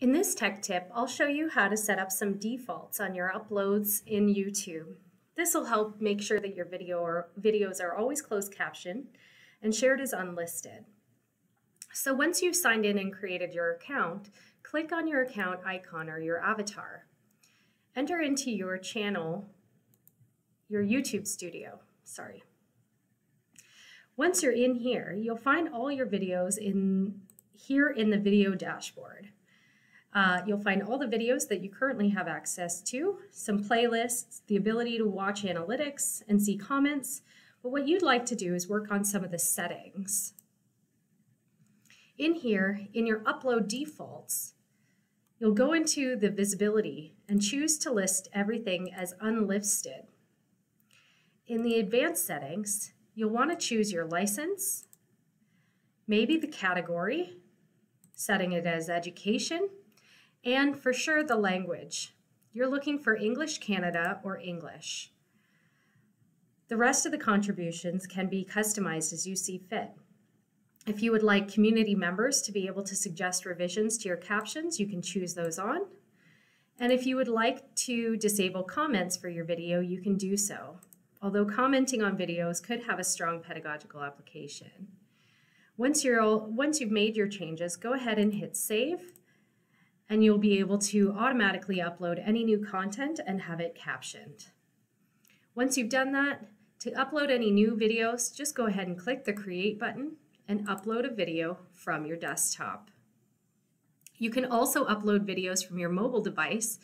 In this tech tip, I'll show you how to set up some defaults on your uploads in YouTube. This will help make sure that your video or videos are always closed captioned and shared as unlisted. So once you've signed in and created your account, click on your account icon or your avatar. Enter into your channel, your YouTube studio, sorry. Once you're in here, you'll find all your videos in here in the video dashboard. Uh, you'll find all the videos that you currently have access to, some playlists, the ability to watch analytics and see comments. But what you'd like to do is work on some of the settings. In here, in your upload defaults, you'll go into the visibility and choose to list everything as unlisted. In the advanced settings, you'll want to choose your license, maybe the category, setting it as education, and for sure the language. You're looking for English Canada or English. The rest of the contributions can be customized as you see fit. If you would like community members to be able to suggest revisions to your captions, you can choose those on. And if you would like to disable comments for your video, you can do so. Although commenting on videos could have a strong pedagogical application. Once, you're all, once you've made your changes, go ahead and hit save and you'll be able to automatically upload any new content and have it captioned. Once you've done that, to upload any new videos, just go ahead and click the Create button and upload a video from your desktop. You can also upload videos from your mobile device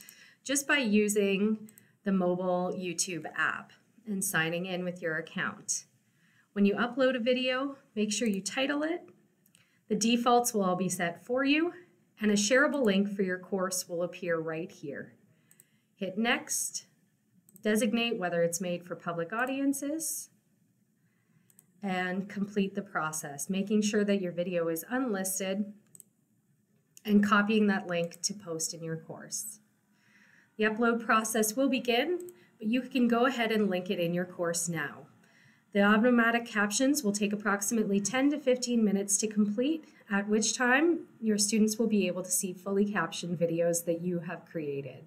just by using the mobile YouTube app and signing in with your account. When you upload a video, make sure you title it. The defaults will all be set for you and a shareable link for your course will appear right here. Hit Next, designate whether it's made for public audiences, and complete the process, making sure that your video is unlisted and copying that link to post in your course. The upload process will begin, but you can go ahead and link it in your course now. The automatic captions will take approximately 10 to 15 minutes to complete, at which time your students will be able to see fully captioned videos that you have created.